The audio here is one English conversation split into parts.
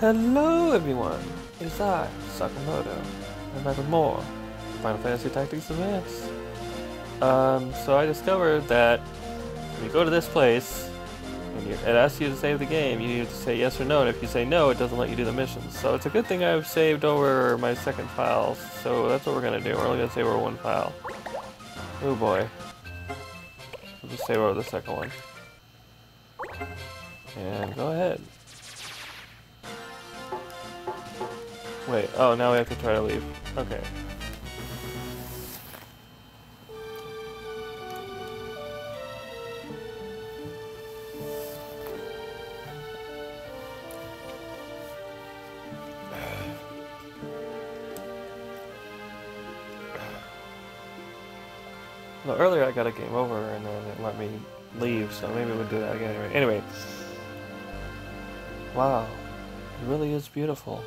Hello everyone, it's I, Sakamoto. I'm back with more Final Fantasy Tactics Advance. Um, so I discovered that when you go to this place, and it asks you to save the game, you need to say yes or no, and if you say no, it doesn't let you do the missions. So it's a good thing I've saved over my second file, so that's what we're gonna do. We're only gonna save over one file. Oh boy. We'll just save over the second one. And go ahead. Wait, oh, now we have to try to leave. Okay. Well, earlier I got a game over and then it let me leave, so maybe we'll do that again anyway. Anyway. Wow. It really is beautiful.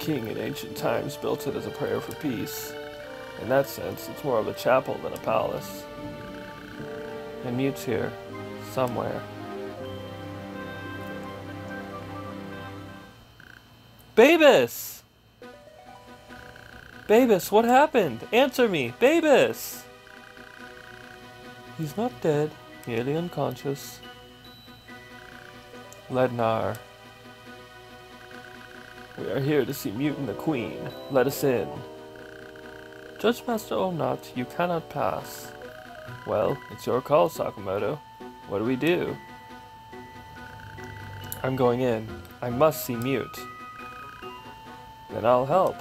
King in ancient times built it as a prayer for peace. In that sense, it's more of a chapel than a palace. And Mewt's here. Somewhere. Babus! Babus, what happened? Answer me! Babus! He's not dead, merely unconscious. Llednar. We are here to see Mewt and the Queen. Let us in. Judge Master Omnath, you cannot pass. Well, it's your call, Sakamoto. What do we do? I'm going in. I must see Mewt. Then I'll help.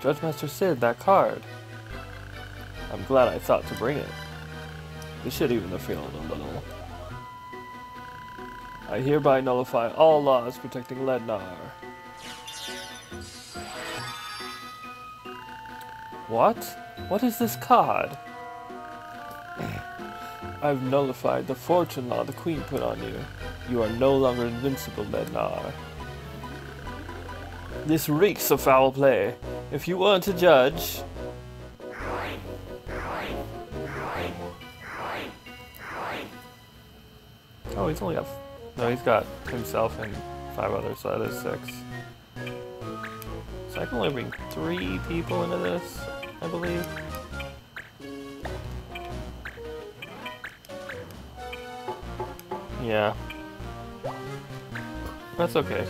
Judge Master Cid, that card. I'm glad I thought to bring it. It should even the field a little. I hereby nullify all laws protecting Llednar. What? What is this card? I've nullified the fortune law the Queen put on you. You are no longer invincible, Llednar. This reeks of foul play. If you want to judge... Oh, he's only got... No, he's got himself and five others, so that is six. So I can only bring three people into this, I believe. Yeah. That's okay.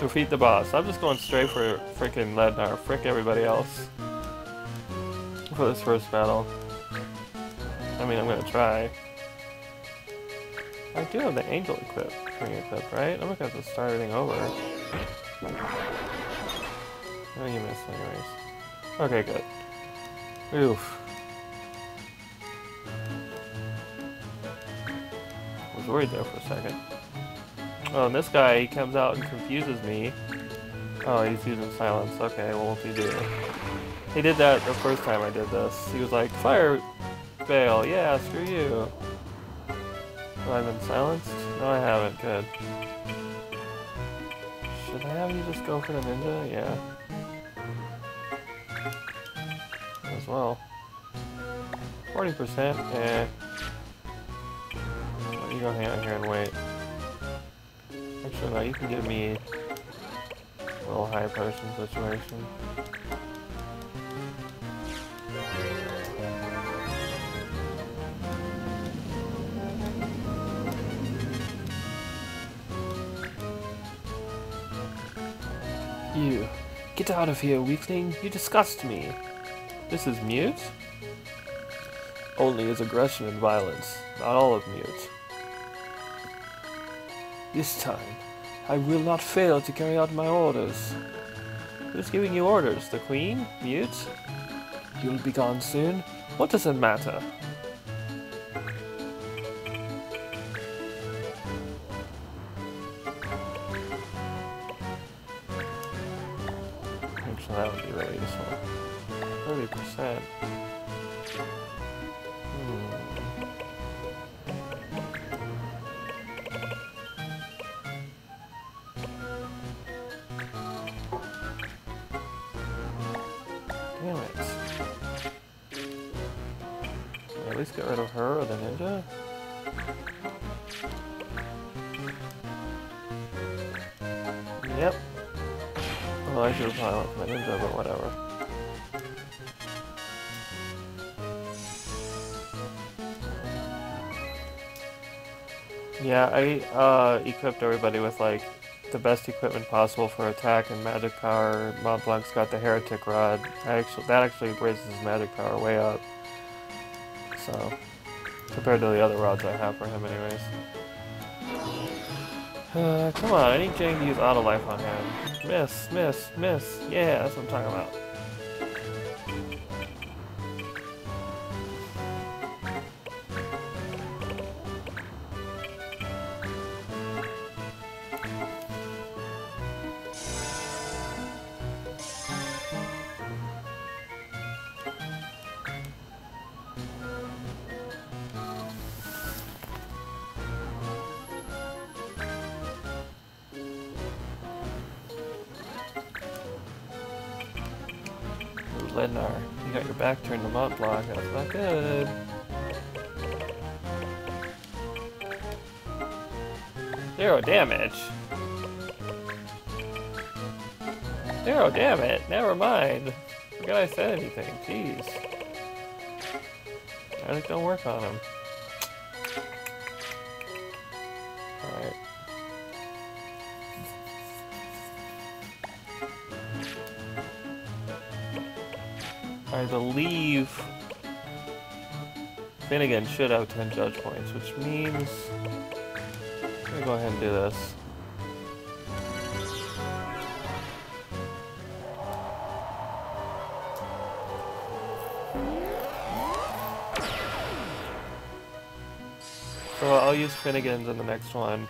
Defeat the boss. I'm just going straight for freaking Llednar. Frick everybody else. For this first battle. I mean, I'm gonna try. I do have the angel equip, ring equip, right? I'm gonna have to start everything over. Oh, you missed anyways. Okay, good. Oof. I was worried there for a second. Oh, and this guy, he comes out and confuses me. Oh, he's using silence. Okay, well, what's he do? He did that the first time I did this. He was like, fire fail. Yeah, screw you. Have I been silenced? No, I haven't. Good. Should I have you just go for the ninja? Yeah. As well. 40%? Eh. You go hang out here and wait. Actually, no, you can give me a little high potion situation. Out of here, weakling. You disgust me. This is Mewt? Only his aggression and violence, not all of Mewt. This time, I will not fail to carry out my orders. Who's giving you orders? The Queen? Mewt? You'll be gone soon. What does it matter? I uh, equipped everybody with like the best equipment possible for attack and magic power. Montblanc's got the heretic rod. Actually, that actually raises his magic power way up. So, compared to the other rods I have for him, anyways. Uh, come on, I need Jang to use auto life on him. Miss, miss, miss. Yeah, that's what I'm talking about. Llednar, you got your back turned to Montblanc. That's not good. Zero damage. Zero damage. Never mind. Forgot I said anything. Jeez. Magic don't work on him. Believe Finnegan should have 10 judge points, which means I'm gonna go ahead and do this. So I'll use Finnegan's in the next one,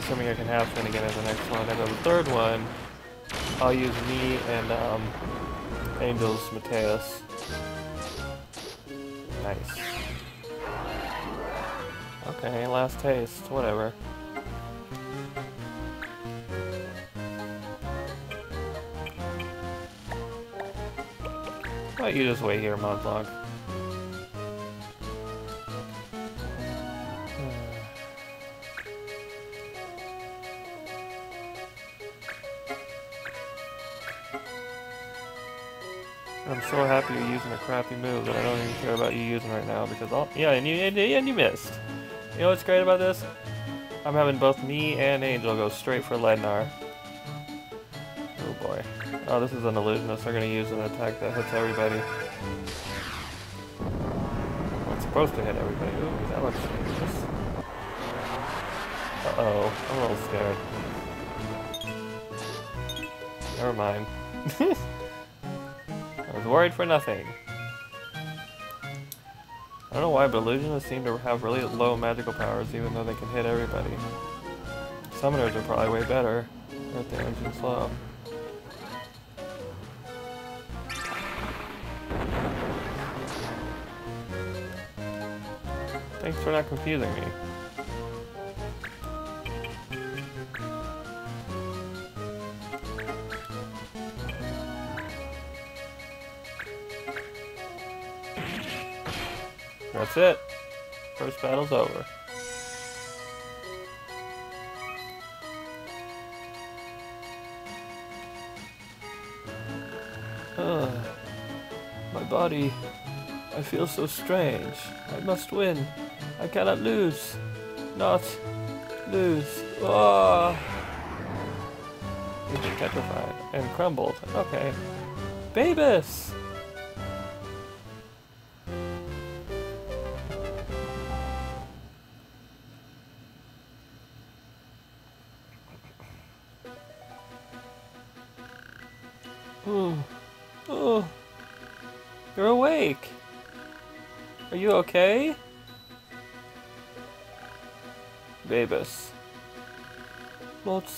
assuming I can have Finnegan in the next one, and then the third one, I'll use me and um, Angels Mateus. Nice. Okay, last taste, whatever. Why don't you just wait here, Mont so happy you're using a crappy move that I don't even care about you using right now because all yeah and you and, and you missed. You know what's great about this? I'm having both me and Angel go straight for Llednar. Oh boy. Oh, this is an illusionist. They're gonna use an attack that hits everybody. Well, it's supposed to hit everybody. Ooh, that looks dangerous. Uh oh, I'm a little scared. Never mind. Worried for nothing. I don't know why, but illusionists seem to have really low magical powers even though they can hit everybody. Summoners are probably way better if the engine's slow. Thanks for not confusing me. That's it. First battle's over. Uh, my body. I feel so strange. I must win. I cannot lose. Not lose. Oh. He's petrified and crumbled. Okay. Babus!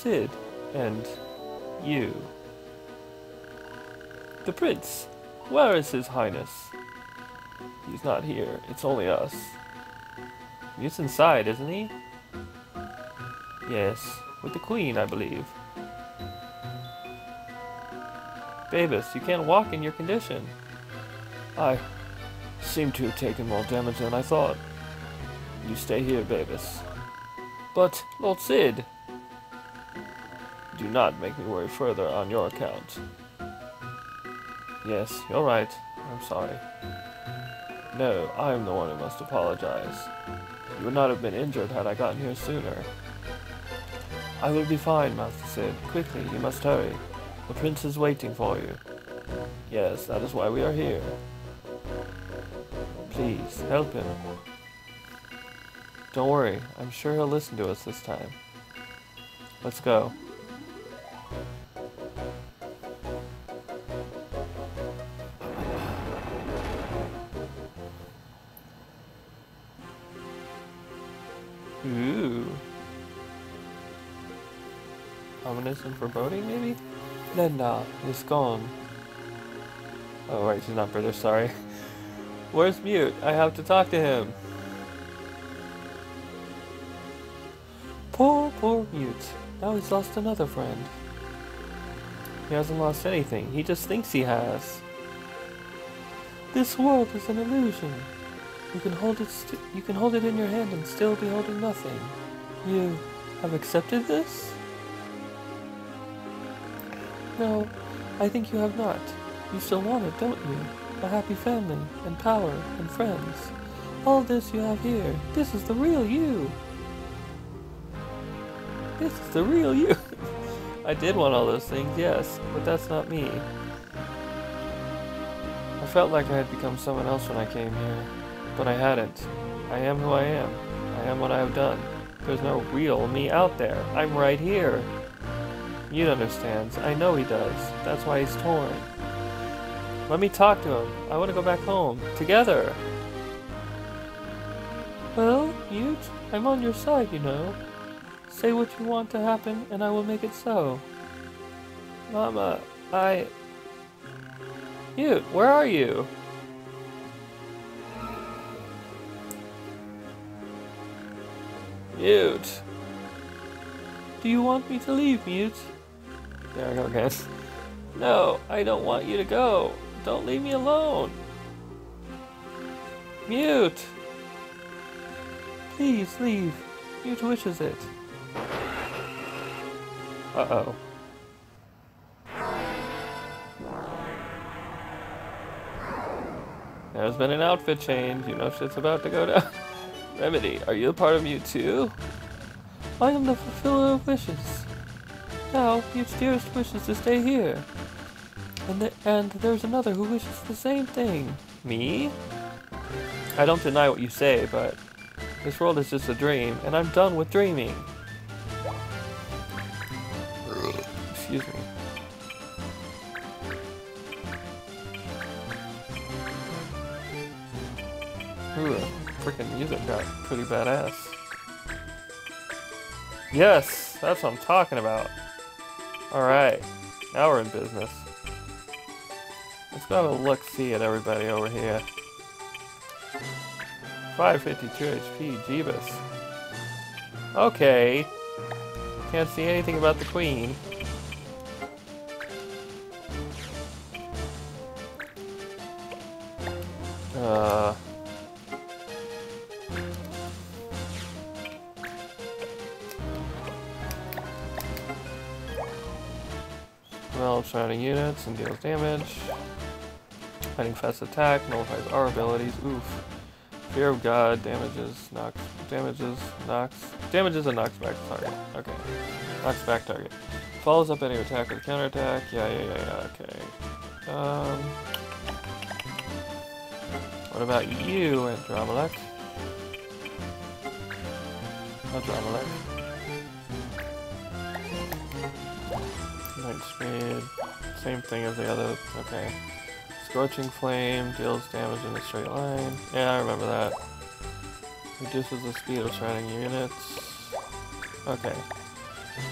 Cid, and you. The prince. Where is his highness? He's not here. It's only us. He's inside, isn't he? Yes, with the queen, I believe. Babus, you can't walk in your condition. I... seem to have taken more damage than I thought. You stay here, Babus. But, Lord Cid! Do not make me worry further on your account. Yes, you're right. I'm sorry. No, I'm the one who must apologize. You would not have been injured had I gotten here sooner. I will be fine, Master Cid. Quickly, you must hurry. The prince is waiting for you. Yes, that is why we are here. Please, help him. Don't worry, I'm sure he'll listen to us this time. Let's go. Ooh. Ominous and foreboding, maybe? Linda is gone. Oh, wait, she's not British, sorry. Where's Mewt? I have to talk to him. Poor, poor Mewt. Now he's lost another friend. He hasn't lost anything. He just thinks he has. This world is an illusion. You can hold it. you can hold it in your hand and still be holding nothing. You have accepted this? No, I think you have not. You still want it, don't you? A happy family, and power, and friends. All this you have here. This is the real you. This is the real you. I did want all those things, yes, but that's not me. I felt like I had become someone else when I came here. But I hadn't. I am who I am. I am what I have done. There's no real me out there. I'm right here. Mewt understands. I know he does. That's why he's torn. Let me talk to him. I want to go back home. Together. Well, Mewt, I'm on your side, you know. Say what you want to happen, and I will make it so. Mama, I... Mewt, where are you? Mewt. Do you want me to leave, Mewt? There I go again. No, I don't want you to go. Don't leave me alone. Mewt. Please leave. Mewt wishes it. Uh-oh. There's been an outfit change. You know shit's about to go down. Remedi, are you a part of Mewt too? I am the fulfiller of wishes. Now, Mewt's dearest wishes to stay here. And, the, and there's another who wishes the same thing. Me? I don't deny what you say, but this world is just a dream, and I'm done with dreaming. Excuse me. Ooh freaking music got pretty badass. Yes, that's what I'm talking about. Alright, now we're in business. Let's go have a look-see at everybody over here. 552 HP, Jeebus. Okay. Can't see anything about the queen. Uh... Develops surrounding units and deals damage. Fighting fast attack, nullifies our abilities. Oof. Fear of God damages, knocks, damages, knocks, damages and knocks back target. Okay. Knocks back target. Follows up any attack with counterattack. Yeah, yeah, yeah, yeah, okay. Um, what about you, Adrammelech? Adrammelech. Light speed. Same thing as the other. Okay. Scorching Flame deals damage in a straight line. Yeah, I remember that. Reduces the speed of surrounding units. Okay.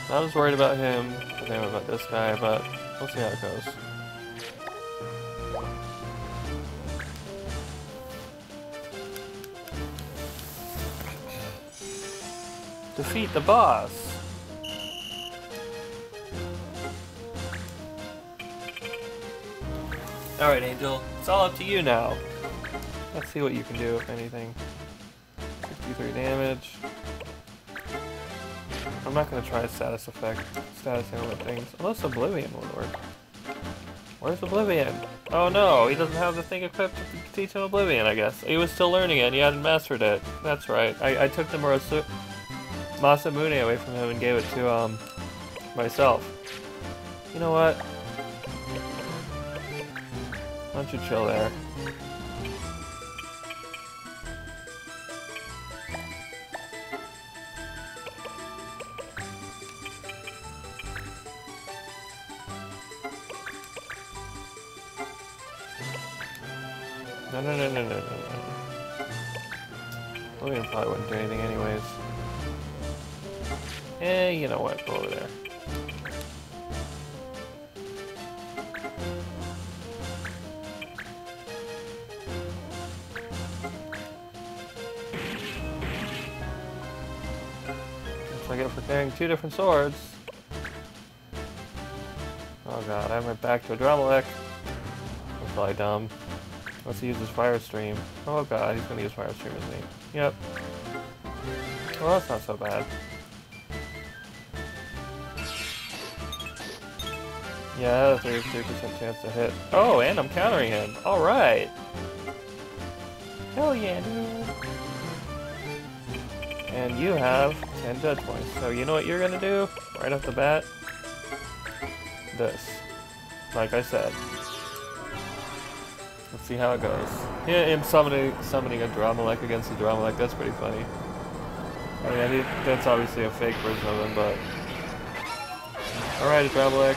Not as worried about him as I am about this guy, but we'll see how it goes. Defeat the boss! Alright, Angel. It's all up to you now. Let's see what you can do, if anything. 63 damage. I'm not gonna try status effect, status ailment things, unless Oblivion would work. Where's Oblivion? Oh no, he doesn't have the thing equipped to teach him Oblivion, I guess. He was still learning it and he hadn't mastered it. That's right. I, I took the Murasu Masamune away from him and gave it to um myself. You know what? Why don't you chill there? Different swords. Oh god, I went back to Adrammelech. That's probably dumb. Let's use his Fire Stream. Oh god, he's gonna use Fire Stream, isn't he? Yep. Well, that's not so bad. Yeah, 33% chance to hit. Oh, and I'm countering him. Alright. Hell yeah, dude. And you have 10 judge points. So you know what you're gonna do? Right off the bat? This. Like I said. Let's see how it goes. Yeah, him summoning summoning Adrammelech against Adrammelech, that's pretty funny. I mean, that's obviously a fake version of him, but... Alright, Dramalek.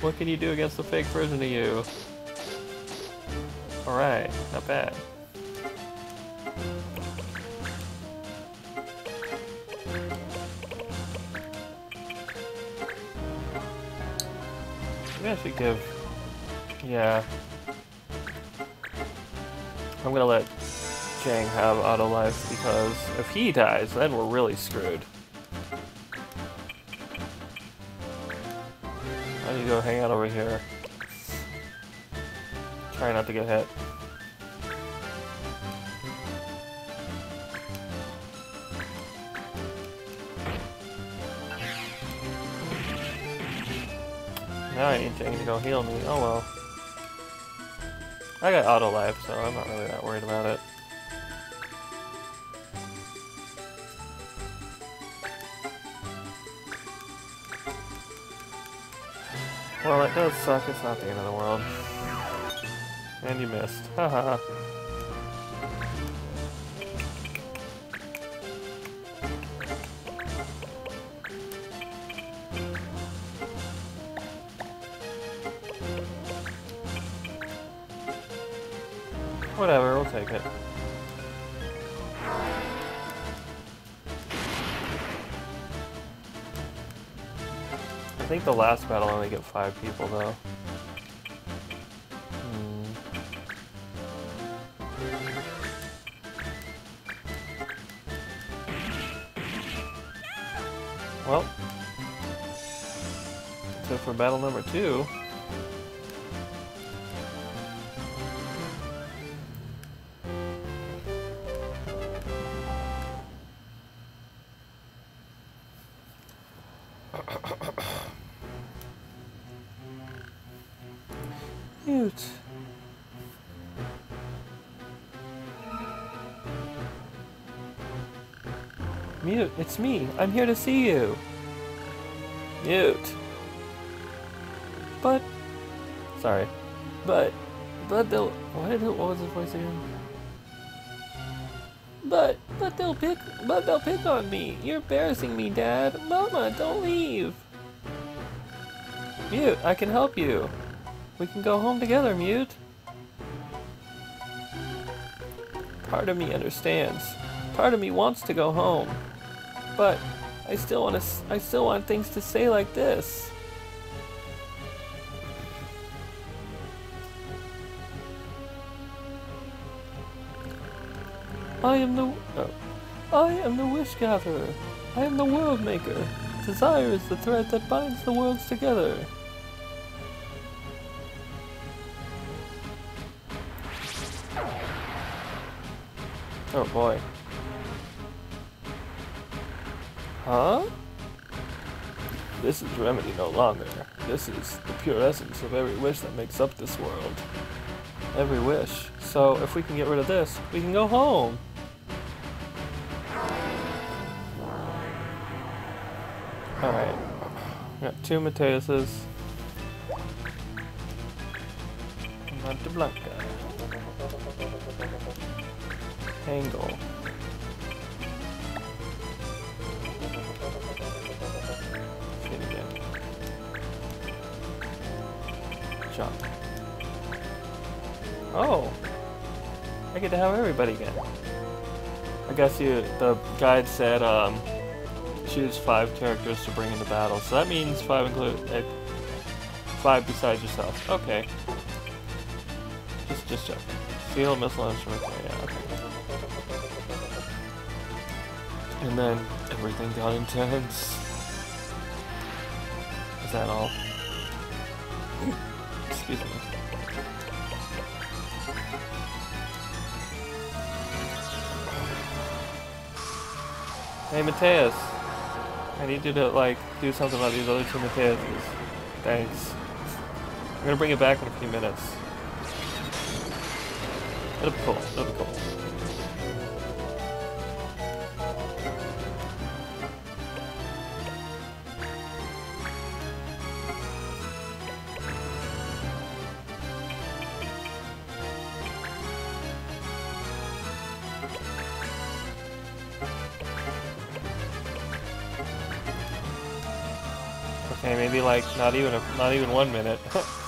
What can you do against the fake version of you? Alright, not bad. Maybe I should give... Yeah. I'm gonna let Jang have auto life because if he dies, then we're really screwed. I need to go hang out over here. Try not to get hit. Now I need Jang to go heal me. Oh well. I got auto life, so I'm not really that worried about it. Well, it does suck. It's not the end of the world. And you missed. Haha. The last battle only get five people though. Hmm. Well, so for battle number two, I'm here to see you. Mewt. But, sorry, but, but they'll. What, did, what was his voice again? But, but they'll pick, but they'll pick on me. You're embarrassing me, Dad. Mama, don't leave. Mewt, I can help you. We can go home together, Mewt. Part of me understands. Part of me wants to go home. But I still want to I still want things to say like this. I am the oh, I am the wish gatherer. I am the world maker. Desire is the thread that binds the worlds together. Oh boy. Huh? This is Remedi no longer. This is the pure essence of every wish that makes up this world. Every wish. So if we can get rid of this, we can go home. Alright. Got two Mateuses. Monte Blanca. Angle. Oh! I get to have everybody again. I guess you, the guide said, um, choose five characters to bring into battle. So that means five include uh, five besides yourself. Okay. Just just check. Seal missile instrument. Oh, yeah. Okay. And then everything got intense. Is that all? Excuse me. Hey Mateus, I need you to like do something about these other two Mateuses. Thanks. I'm gonna bring it back in a few minutes. It'll be cool. It'll be cool. Like not even a, not even one minute.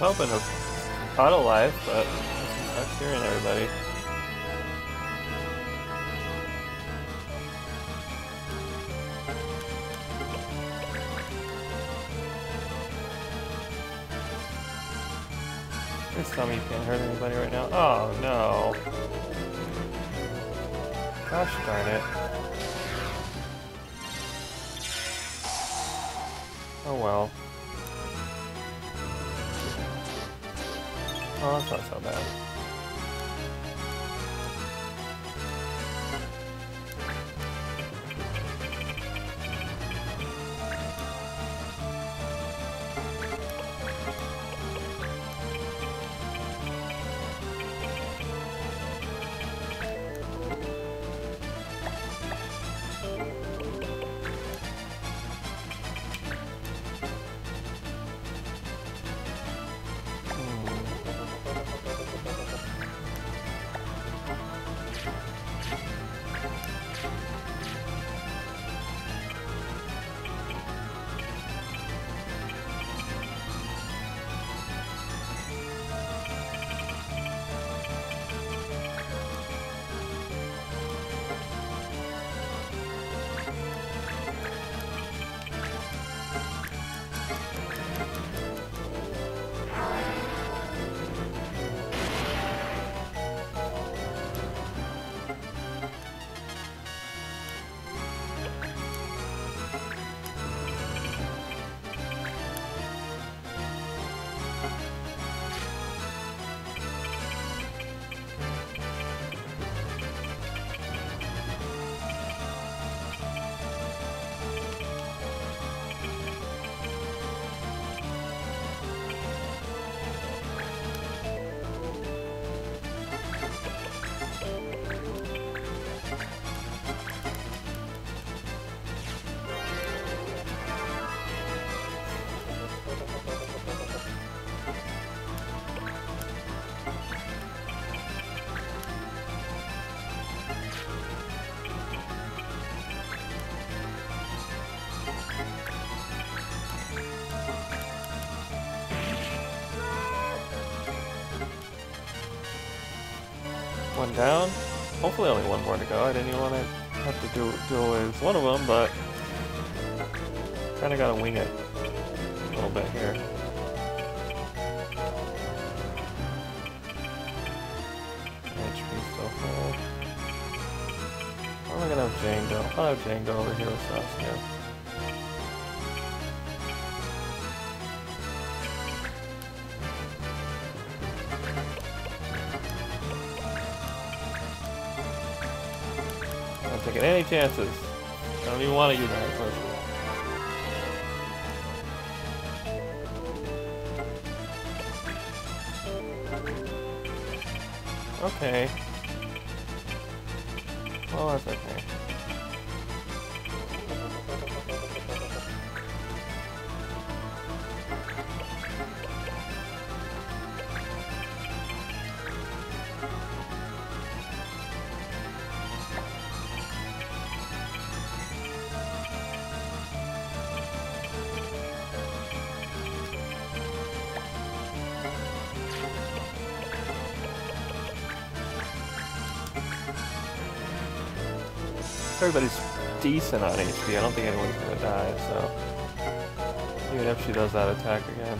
was hoping to auto life, but I'm not hearing everybody. Please tell me you can't hurt anybody right now. Oh no. Gosh darn it. Oh well. Oh, that's not so bad. One down. Hopefully only one more to go. I didn't even want to have to do, do away with one of them, but kind of got to wing it a little bit here. HP still full. How am I going to have Django? I'll have Django over here with Saskia. Taking any chances. I don't even want to use that first Okay. Well, that's okay. Everybody's decent on HP. I don't think anyone's gonna die, so... Even if she does that attack again.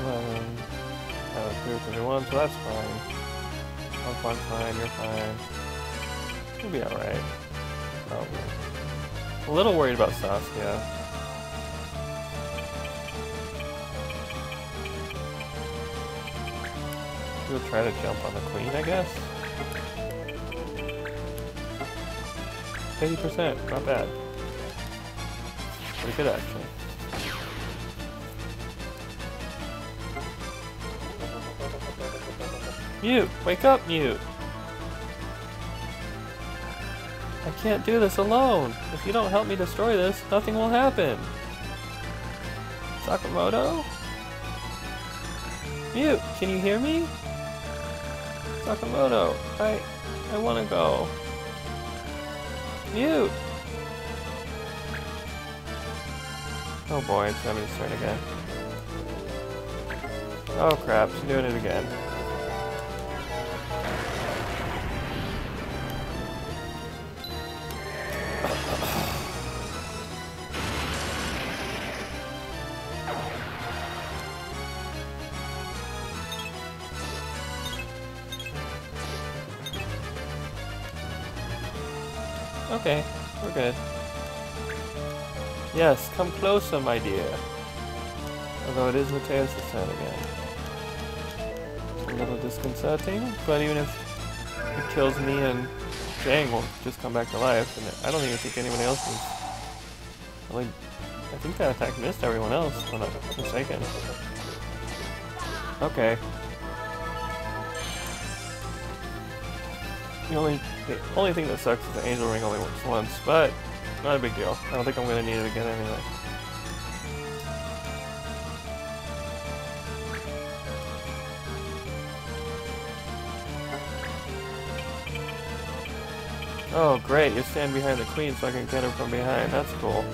Eleven. Thirty-one, oh, so that's fine. I'm fine, fine, you're fine. You'll be alright. Probably. A little worried about Saskia. Try to jump on the queen, I guess. 80%, not bad. Pretty good, actually. Mewt! Wake up, Mewt! I can't do this alone! If you don't help me destroy this, nothing will happen! Sakamoto? Mewt, can you hear me? Sakamoto, I... I wanna go. Mewt! Oh boy, it's having his turn again. Oh crap, she's doing it again. Yes, come closer, my dear. Although it is Mateus' turn again. A little disconcerting, but even if it kills me and Jang will just come back to life, and I don't even think anyone else is... Only, I think that attack missed everyone else, if I'm not mistaken. Okay. The only the only thing that sucks is the angel ring only works once, but not a big deal. I don't think I'm to need it again anyway. Oh great, you stand behind the queen so I can get her from behind. That's cool.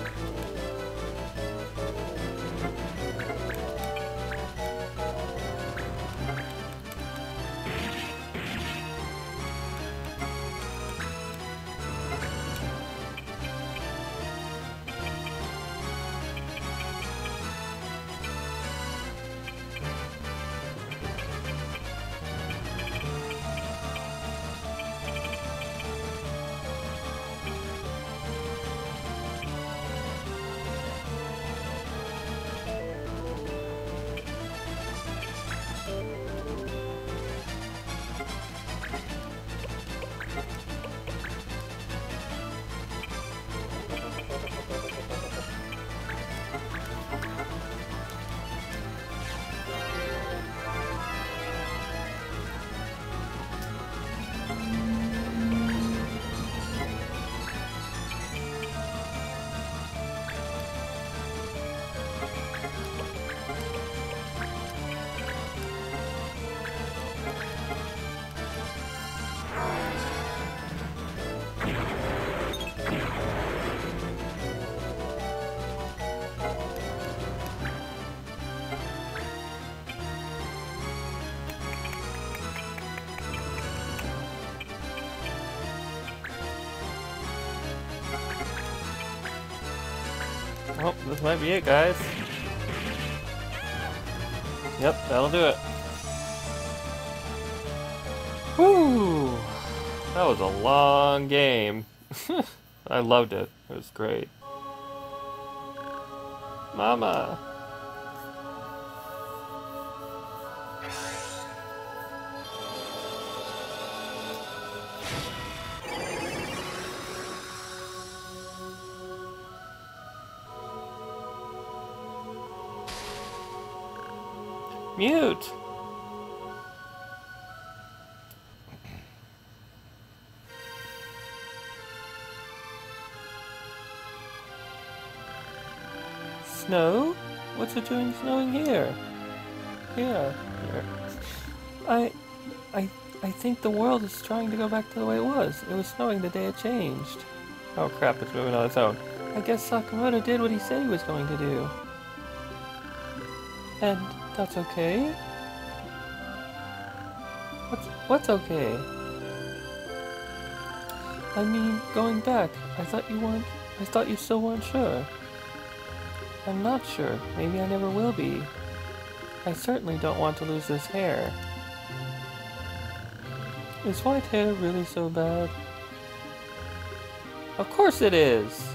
Oh, this might be it, guys. Yep, that'll do it. Woo! That was a long game. I loved it. It was great. Mama! Mewt! Snow? What's it doing snowing here? Here, here. I, I, I think the world is trying to go back to the way it was. It was snowing the day it changed. Oh crap, it's moving on its own. I guess Sakamoto did what he said he was going to do. And that's okay? What's, what's okay? I mean, going back, I thought you weren't, I thought you still weren't sure. I'm not sure. Maybe I never will be. I certainly don't want to lose this hair. Is white hair really so bad? Of course it is!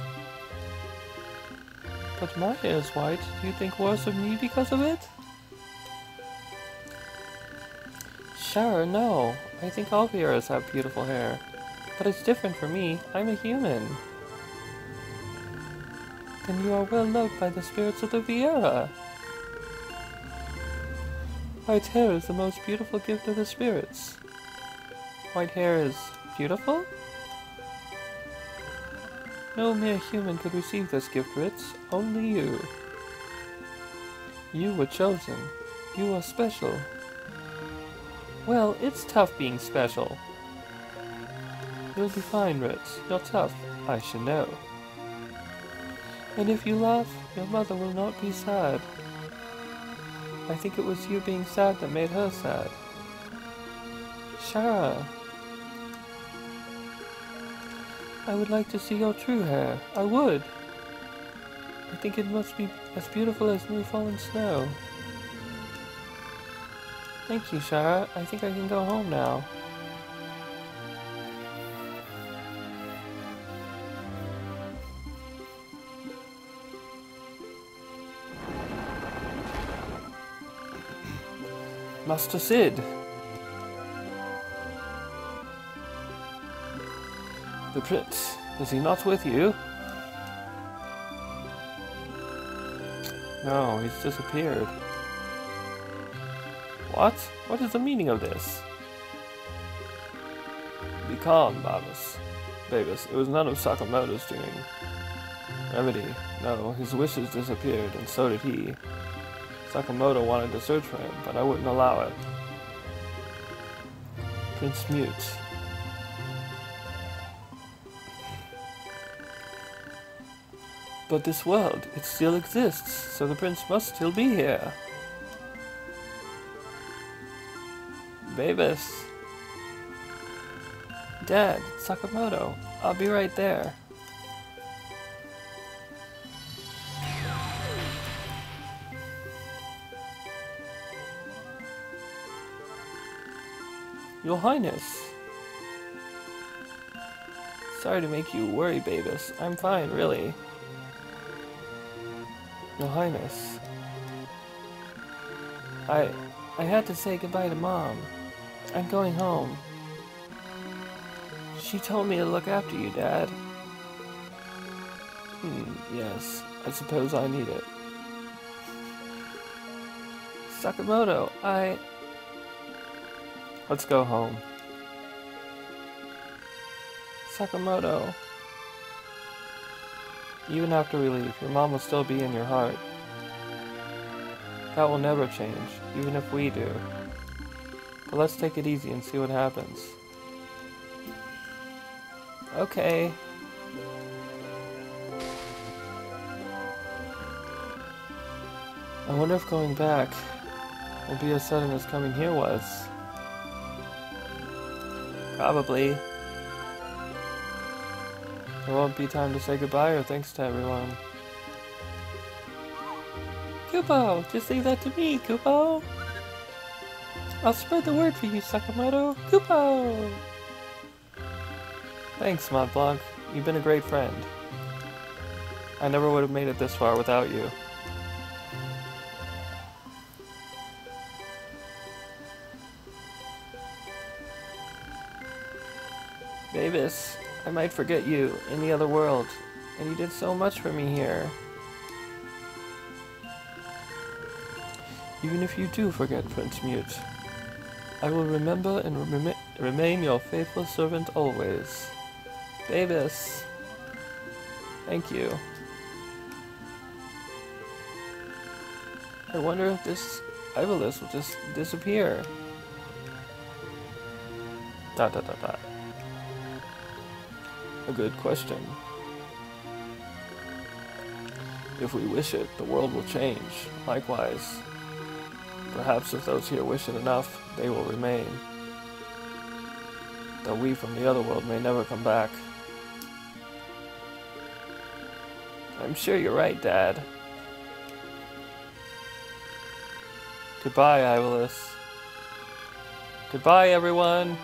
But my hair is white. Do you think worse of me because of it? Sure, no. I think all Vieras have beautiful hair. But it's different for me. I'm a human. Then you are well loved by the spirits of the Viera. White hair is the most beautiful gift of the spirits. White hair is beautiful? No mere human could receive this gift, Ritz. Only you. You were chosen. You are special. Well, it's tough being special. You'll be fine, Ritz. You're tough. I should know. And if you laugh, your mother will not be sad. I think it was you being sad that made her sad. Shara. I would like to see your true hair. I would. I think it must be as beautiful as new fallen snow. Thank you, Shara. I think I can go home now. Master Cid. The prince, is he not with you? No, he's disappeared. What? What is the meaning of this? Be calm, Babus. Babus, it was none of Sakamoto's doing. Remedi, no, his wishes disappeared, and so did he. Sakamoto wanted to search for him, but I wouldn't allow it. Prince Mewt. But this world, it still exists, so the prince must still be here. Babus. Dad, Sakamoto, I'll be right there. Your Highness. Sorry to make you worry, Babus. I'm fine, really. Your Highness. I... I had to say goodbye to Mom. I'm going home. She told me to look after you, Dad. Hmm, yes. I suppose I need it. Sakamoto, I... Let's go home. Sakamoto. Even after we leave, your mom will still be in your heart. That will never change, even if we do. But let's take it easy and see what happens. Okay. I wonder if going back will be as sudden as coming here was. Probably. There won't be time to say goodbye or thanks to everyone. Kupo! Just leave that to me, Kupo! I'll spread the word for you, Sakamoto! Kupo! Thanks, Montblanc. You've been a great friend. I never would have made it this far without you. Babus, I might forget you in the other world, and you did so much for me here. Even if you do forget Prince Mewt, I will remember and rem remain your faithful servant always. Babus, thank you. I wonder if this Ivalice will just disappear. Dot dot dot dot. A good question. If we wish it, the world will change. Likewise, perhaps if those here wish it enough, they will remain. Though we from the other world may never come back. I'm sure you're right, Dad. Goodbye, Ivalice. Goodbye, everyone.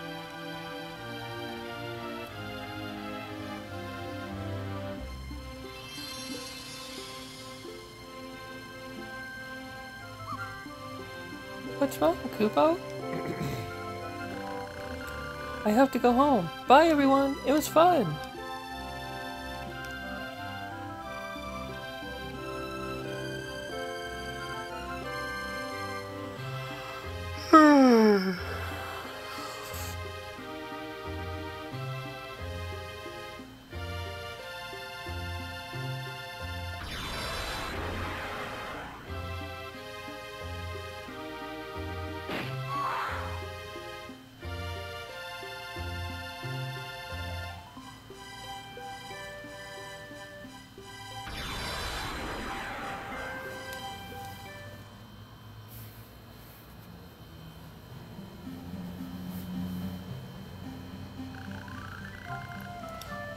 Kupo? I have to go home. Bye, everyone. It was fun.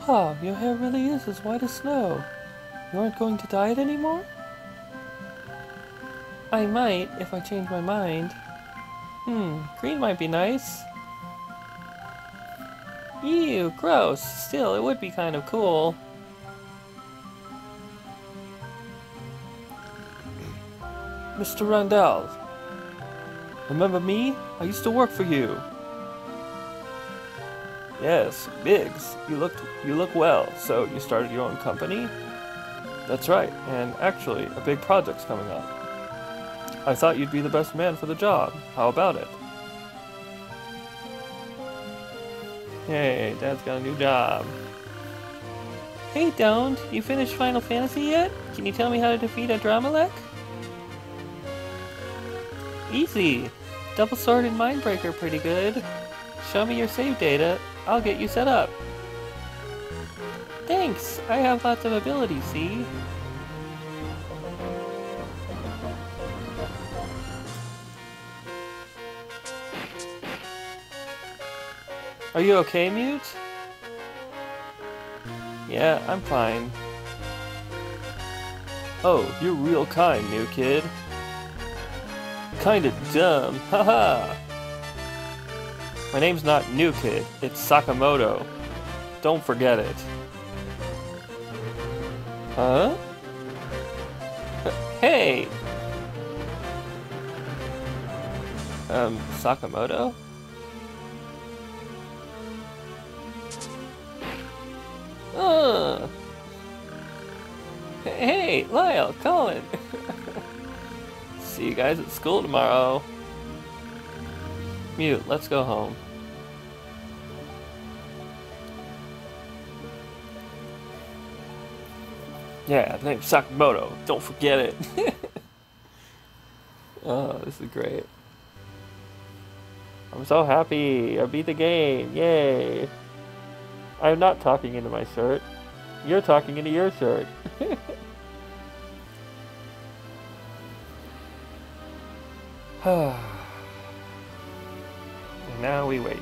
Wow, your hair really is as white as snow. You aren't going to dye it anymore? I might, if I change my mind. Hmm, green might be nice. Ew, gross. Still, it would be kind of cool. Mr. Randell. Remember me? I used to work for you. Yes, Biggs. You looked you look well. So you started your own company? That's right, and actually, a big project's coming up. I thought you'd be the best man for the job. How about it? Hey, Dad's got a new job. Hey, Don't, you finished Final Fantasy yet? Can you tell me how to defeat Adrammelech? Easy. Double Sword and Mindbreaker pretty good. Show me your save data, I'll get you set up. Thanks, I have lots of abilities, see? Are you okay, Mewt? Yeah, I'm fine. Oh, you're real kind, new kid. Kinda dumb, haha! My name's not New Kid, it's Sakamoto. Don't forget it. Huh? Hey! Um, Sakamoto? Uh. Hey, Lyle, Colin! See you guys at school tomorrow. Mewt, let's go home. Yeah, name Sakamoto. Don't forget it. oh, this is great. I'm so happy. I beat the game. Yay. I'm not talking into my shirt. You're talking into your shirt. Ah. now we wait.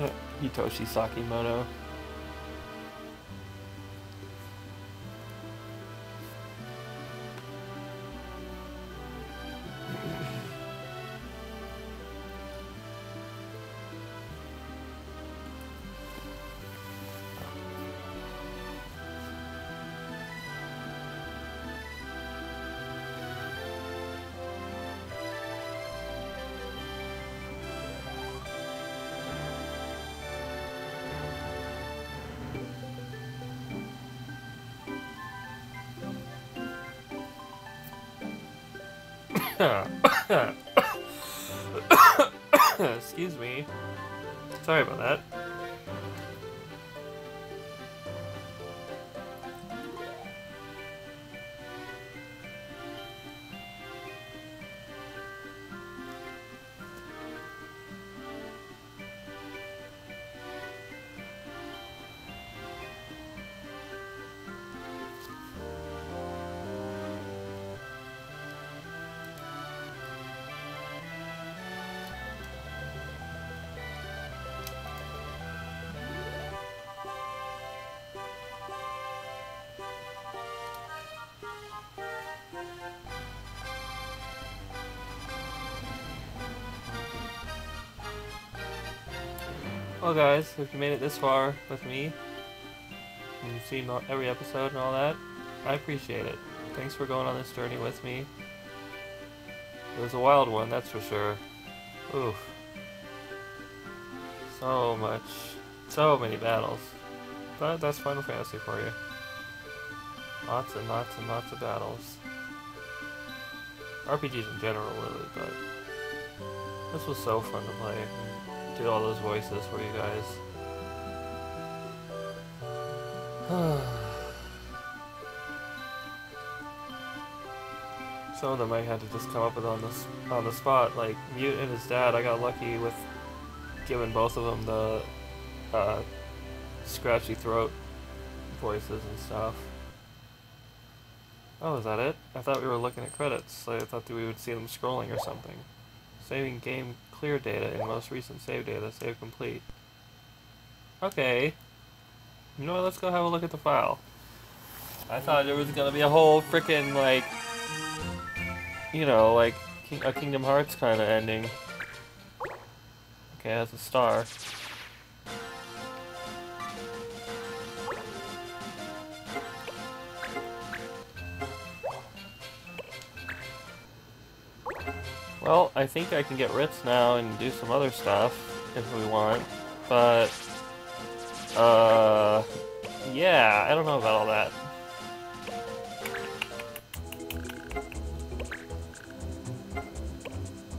Uh, Hitoshi Sakimoto. Excuse me. Sorry about that. Guys, if you made it this far with me, and you've seen every episode and all that, I appreciate it. Thanks for going on this journey with me. It was a wild one, that's for sure. Oof. So much. So many battles. But that's Final Fantasy for you. Lots and lots and lots of battles. RPGs in general, really, but this was so fun to play do all those voices for you guys. Some of them I had to just come up with on the on the spot. Like Mewt and his dad, I got lucky with giving both of them the uh, scratchy throat voices and stuff. Oh, is that it? I thought we were looking at credits. I thought that we would see them scrolling or something. Saving game clear data in most recent save data. Save complete. Okay. You know what, let's go have a look at the file. I thought there was gonna be a whole freaking like, you know, like a Kingdom Hearts kind of ending. Okay, that's a star. Well, I think I can get Ritz now and do some other stuff if we want, but, uh, yeah, I don't know about all that.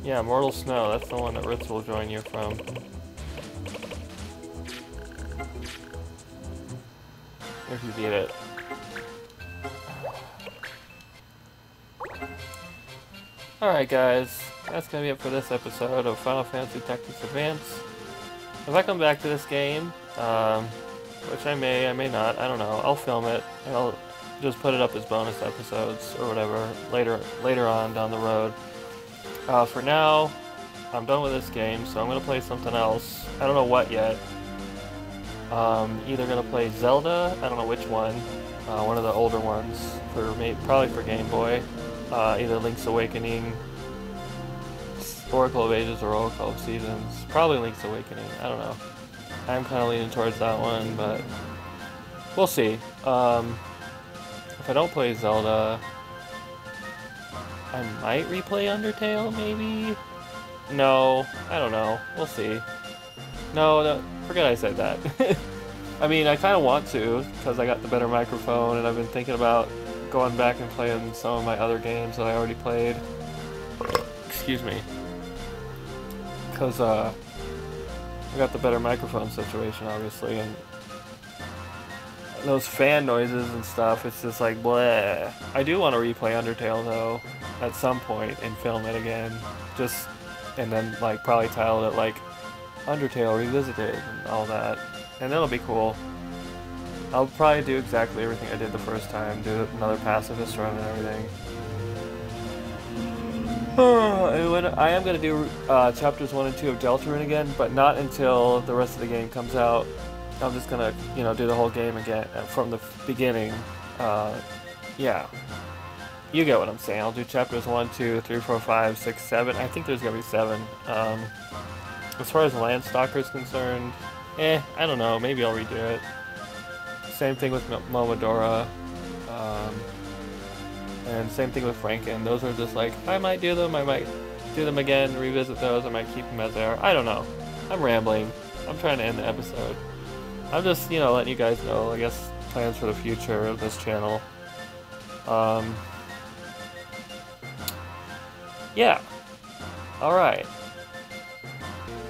Yeah, Mortal Snow, that's the one that Ritz will join you from. If you beat it. Alright guys, that's gonna be it for this episode of Final Fantasy Tactics Advance. If I come back to this game, um, which I may, I may not, I don't know, I'll film it, and I'll just put it up as bonus episodes or whatever later later on down the road. Uh, for now, I'm done with this game, so I'm gonna play something else. I don't know what yet. Um, either gonna play Zelda, I don't know which one, uh, one of the older ones, for probably for Game Boy. Uh, either Link's Awakening Oracle of Ages or Oracle of Seasons. Probably Link's Awakening. I don't know. I'm kind of leaning towards that one, but we'll see. Um, if I don't play Zelda, I might replay Undertale, maybe? No, I don't know. We'll see. No, no forget I said that. I mean, I kind of want to, because I got the better microphone, and I've been thinking about going back and playing some of my other games that I already played. Excuse me because uh, I got the better microphone situation, obviously, and those fan noises and stuff, it's just like, bleh. I do want to replay Undertale, though, at some point, and film it again. Just, and then, like, probably title it, like, Undertale Revisited, and all that. And that'll be cool. I'll probably do exactly everything I did the first time, do another pacifist run and everything. I am gonna do uh, chapters one and two of Deltarune again, but not until the rest of the game comes out. I'm just gonna, you know, do the whole game again uh, from the beginning. Uh, yeah, you get what I'm saying. I'll do chapters one, two, three, four, five, six, seven. I think there's gonna be seven. Um, as far as Landstalker is concerned, eh, I don't know. Maybe I'll redo it. Same thing with Momodora. Um, and same thing with Franken. Those are just like, I might do them, I might do them again, revisit those, I might keep them as they are. I don't know. I'm rambling. I'm trying to end the episode. I'm just, you know, letting you guys know, I guess, plans for the future of this channel. Um, yeah. Alright.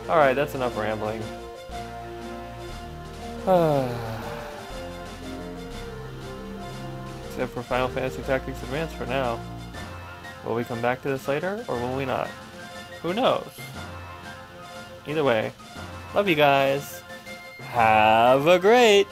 Alright, that's enough rambling. Except for Final Fantasy Tactics Advance for now. Will we come back to this later, or will we not? Who knows? Either way, love you guys. Have a great